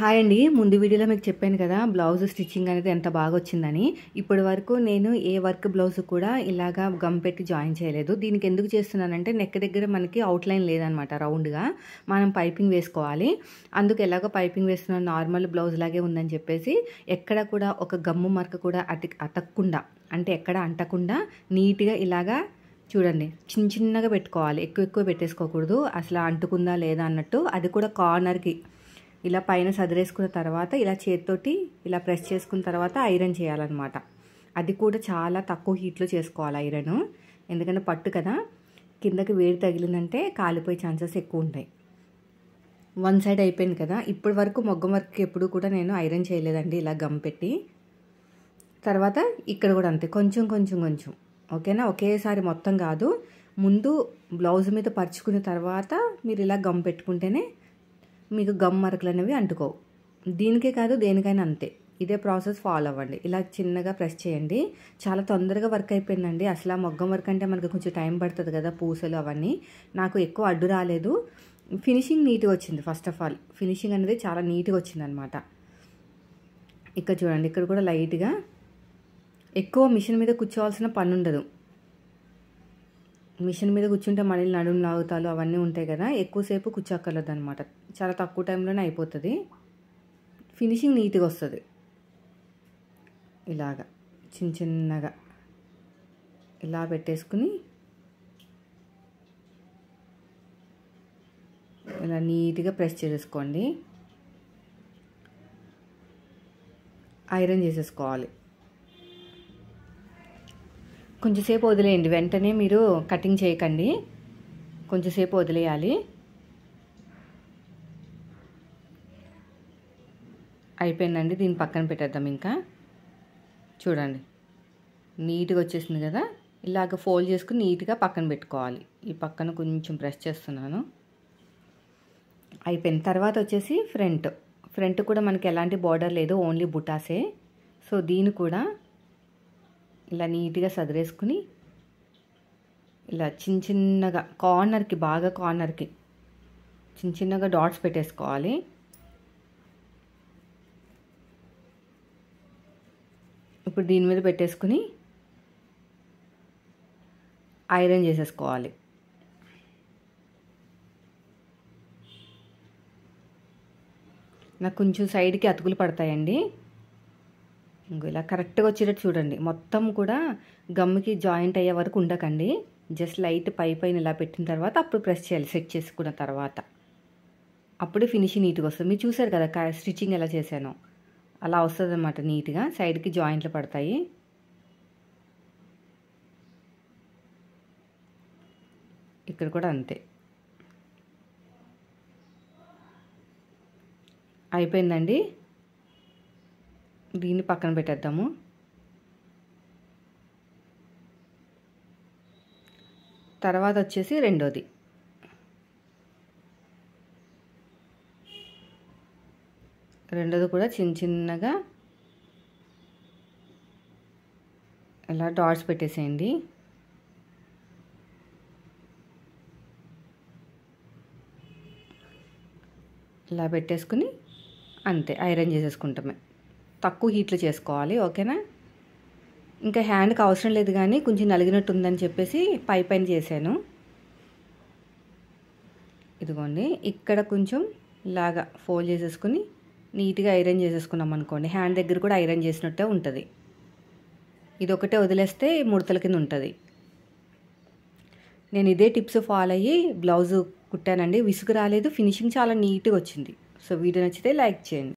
Hi అండి. ముందు వీడియోలో మీకు చెప్పాను కదా బ్లౌజ్ స్టిచ్చింగ్ అనేది ఎంత బాగా వచ్చిందని. ఇప్పటి వరకు నేను ఏ వర్క్ బ్లౌజ్ కూడా ఇలాగా గమ్ పెట్టి జాయిన్ చేయలేదు. దీనికి ఎందుకు చేస్తున్నానంటే నెక్ దగ్గర మనకి అవుట్లైన్ లేదనమాట రౌండ్గా మనం పైపింగ్ వేసుకోవాలి. అందుకు ఎలాగో పైపింగ్ వేస్తున్న నార్మల్ బ్లౌజ్ లాగే ఉందని చెప్పేసి ఎక్కడ కూడా ఒక గమ్ము మరక కూడా అతి అతక్కుండా అంటే ఎక్కడ అంటకుండా నీట్గా ఇలాగా చూడండి చిన్న చిన్నగా పెట్టుకోవాలి. ఎక్కువ ఎక్కువ పెట్టేసుకోకూడదు. అసలు అంటుకుందా లేదా అన్నట్టు అది కూడా కార్నర్కి ఇలా పైన సదిరేసుకున్న తర్వాత ఇలా చేతితోటి ఇలా ప్రెస్ చేసుకున్న తర్వాత ఐరన్ చేయాలన్నమాట. అది కూడా చాలా తక్కువ హీట్లో చేసుకోవాలి ఐరన్. ఎందుకంటే పట్టు కదా. కిందకి వేడి తగిలిందంటే కాలిపోయే ఛాన్సెస్ ఎక్కువ ఉంటాయి. వన్ సైడ్ అయిపోయింది కదా. ఇప్పటి వరకు మొగ్గం వర్క్ ఎప్పుడు కూడా నేను ఐరన్ చేయలేదండి ఇలా గమ్ పెట్టి. తర్వాత ఇక్కడ కూడా అంతే. కొంచెం కొంచెం కొంచెం. ఓకేనా? ఒకేసారి మొత్తం కాదు. ముందు బ్లౌజ్ మీద పరుచుకున్న తర్వాత మీరు ఇలా గమ్ పెట్టుకుంటేనే మీకు గమ్ మరకలు అనేవి అంటుకోవు. దీనికే కాదు దేనికైనా అంతే. ఇదే ప్రాసెస్ ఫాలో అవ్వండి. ఇలా చిన్నగా ప్రెస్ చేయండి. చాలా తొందరగా వర్క్ అయిపోయిందండి. అసలు ఆ మొగ్గం వర్క్ అంటే మనకు కొంచెం టైం పడుతుంది కదా పూసలు అవన్నీ. నాకు ఎక్కువ అడ్డు రాలేదు. ఫినిషింగ్ నీట్గా వచ్చింది ఫస్ట్ ఆఫ్ ఆల్. ఫినిషింగ్ అనేది చాలా నీట్గా వచ్చింది అనమాట ఇక్కడ చూడండి ఇక్కడ కూడా లైట్గా ఎక్కువ మిషన్ మీద కూర్చోవాల్సిన పని ఉండదు. మిషన్ మీద కూర్చుంటే మళ్ళీ నడుము లాగుతాలు అవన్నీ ఉంటాయి కదా ఎక్కువసేపు కూర్చోక్కర్లేదు అనమాట చాలా తక్కువ టైంలోనే అయిపోతుంది. ఫినిషింగ్ నీట్గా వస్తుంది. ఇలాగా చిన్న చిన్నగా. ఇలా పెట్టేసుకుని ఇలా నీట్గా ప్రెస్ చేసేసుకోండి ఐరన్ చేసేసుకోవాలి. కొంచెంసేపు వదిలేయండి. వెంటనే మీరు కటింగ్ చేయకండి. కొంచెంసేపు వదిలేయాలి. అయిపోయిందండి. దీన్ని పక్కన పెట్టేద్దాం ఇంకా. చూడండి. నీట్గా వచ్చేసింది కదా. ఇలాగ ఫోల్డ్ చేసుకుని నీట్గా పక్కన పెట్టుకోవాలి. ఈ పక్కన కొంచెం ప్రెస్ చేస్తున్నాను. అయిపోయింది తర్వాత వచ్చేసి ఫ్రంట్. ఫ్రంట్ కూడా మనకి ఎలాంటి బార్డర్ లేదు. ఓన్లీ బుటాసే. సో దీన్ని కూడా ఇలా నీట్గా సదిరేసుకుని ఇలా చిన్న చిన్నగా కార్నర్కి బాగా కార్నర్కి చిన్న చిన్నగా డాట్స్ పెట్టేసుకోవాలి. ఇప్పుడు దీని మీద పెట్టేసుకుని ఐరన్ చేసేసుకోవాలి. నాకు కొంచెం సైడ్కి అతుకులు పడతాయండి. ఇంకో ఇలా కరెక్ట్గా వచ్చేటట్టు చూడండి. మొత్తం కూడా గమ్ముకి జాయింట్ అయ్యే వరకు ఉండకండి. జస్ట్ లైట్ పై పైన ఇలా పెట్టిన తర్వాత అప్పుడు ప్రెస్ చేయాలి సెట్ చేసుకున్న తర్వాత. అప్పుడు ఫినిషింగ్ నీట్గా వస్తుంది. మీరు చూసారు కదా స్టిచ్చింగ్ ఎలా చేశానో. అలా వస్తుంది అనమాట నీట్గా. సైడ్కి జాయింట్లు పడతాయి. ఇక్కడ కూడా అంతే. అయిపోయిందండి? దీన్ని పక్కన పెట్టేద్దాము. తర్వాత వచ్చేసి రెండోది. రెండోది కూడా చిన్న చిన్నగా ఇలా డాట్స్ పెట్టేసేయండి. ఇలా పెట్టేసుకుని అంతే ఐరన్ చేసేసుకుంటామే. తక్కువ హీట్లో చేసుకోవాలి ఓకేనా? ఇంకా హ్యాండ్కి అవసరం లేదు కానీ కొంచెం నలిగినట్టు ఉందని చెప్పేసి పై పైన చేశాను. ఇదిగోండి ఇక్కడ కొంచెం ఇలాగా ఫోల్డ్ చేసేసుకుని నీట్గా ఐరన్ చేసేసుకున్నాం అనుకోండి. హ్యాండ్ దగ్గర కూడా ఐరన్ చేసినట్టే ఉంటుంది. ఇది ఒకటే వదిలేస్తే ముడతల కింద ఉంటుంది. నేను ఇదే టిప్స్ ఫాలో అయ్యి బ్లౌజ్ కుట్టానండి. విసుగు రాలేదు ఫినిషింగ్ చాలా నీట్గా వచ్చింది. సో వీడియో నచ్చితే లైక్ చేయండి.